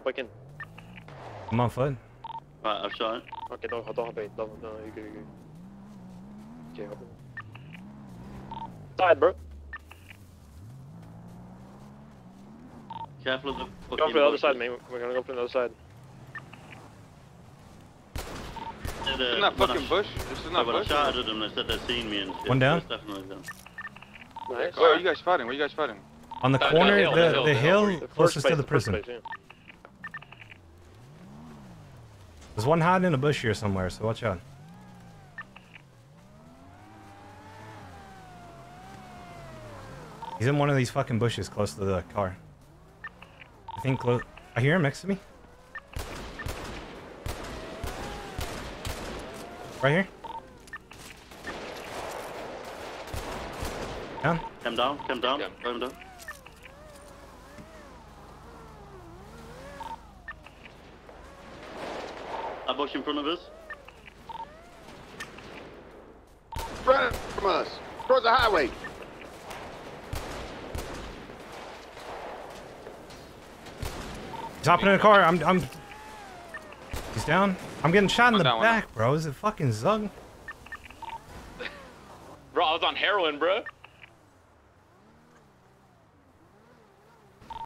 Hoppa ikke inn. I'm on foot. Right, I've shot it. Ok, da, da hopper jeg inn. Da, da, hygge, hygge. Ok, hoppa. Side, bro. Careful of the Go for the other side, man. We're gonna go for the other side. Said, It's uh, in that when I fucking bush. It's in so that when I bush. at them, they said they'd seen me and shit. One down? so definitely them. Nice. Where are you guys fighting? Where are you guys fighting? On the Down, down corner, hill, the, down hill, the hill hill. The first closest to the prison. place, yeah. There's one hiding in a bush here somewhere, so watch out. He's in one of these fucking bushes close to the car. I think close. I hear him next to me. Right here. Down. Come down, come down, come down. That bush in front of us. Run from us. Towards the highway. He's hopping in a car. I'm. I'm. He's down. I'm getting shot in I'm the down, I'm back, bro. Is it fucking Zug? Bro, I was on heroin, bro.